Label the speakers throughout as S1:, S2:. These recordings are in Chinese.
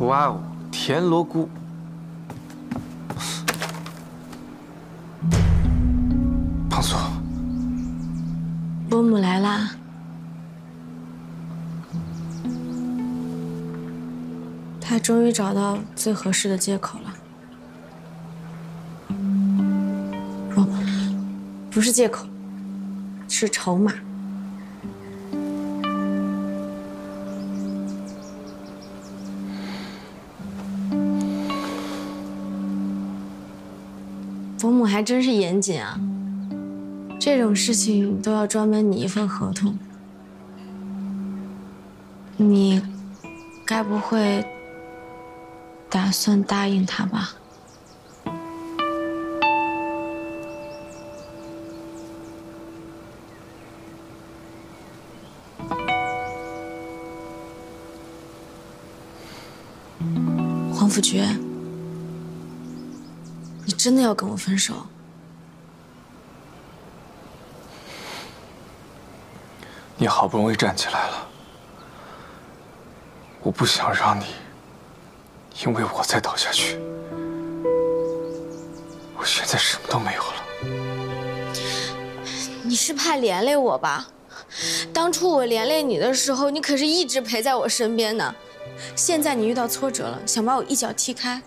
S1: 哇哦，田螺菇。胖苏，
S2: 伯母来啦。他终于找到最合适的借口了。不，不是借口，是筹码。伯母还真是严谨啊，这种事情都要专门拟一份合同。你该不会打算答应他吧？黄甫爵，你真的要跟我分手？
S1: 你好不容易站起来了，我不想让你因为我再倒下去。我现在什么都没有了。
S2: 你是怕连累我吧？当初我连累你的时候，你可是一直陪在我身边呢。现在你遇到挫折了，想把我一脚踢开，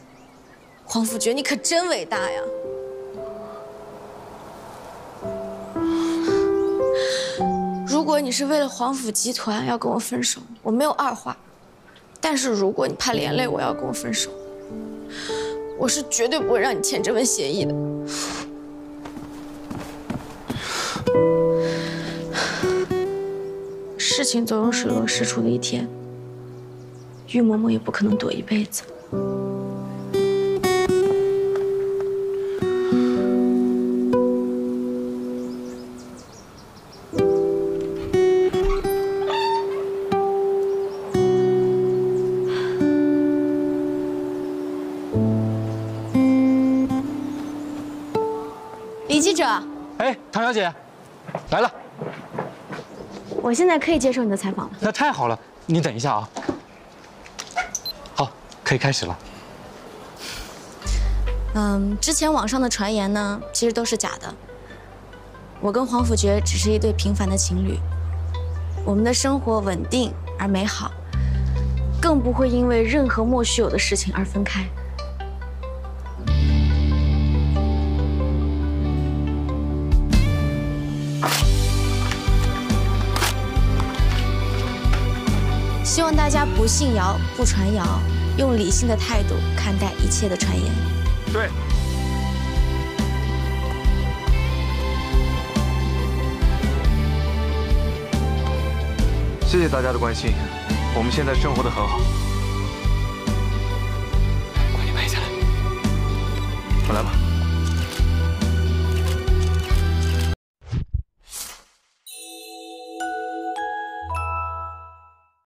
S2: 黄甫爵，你可真伟大呀！如果你是为了黄甫集团要跟我分手，我没有二话。但是如果你怕连累我要跟我分手，我是绝对不会让你签这份协议的。事情总有水落石出的一天，玉嬷嬷也不可能躲一辈子。李记者，
S3: 哎，唐小姐，来了，
S2: 我现在可以接受你的采访了。
S3: 那太好了，你等一下啊。好，可以开始了。
S2: 嗯，之前网上的传言呢，其实都是假的。我跟黄甫爵只是一对平凡的情侣，我们的生活稳定而美好，更不会因为任何莫须有的事情而分开。希望大家不信谣不传谣用理性的态度看待一切的传言。
S1: 对。谢谢大家的关心我们现在生活的很好。快点拍下来。我来吧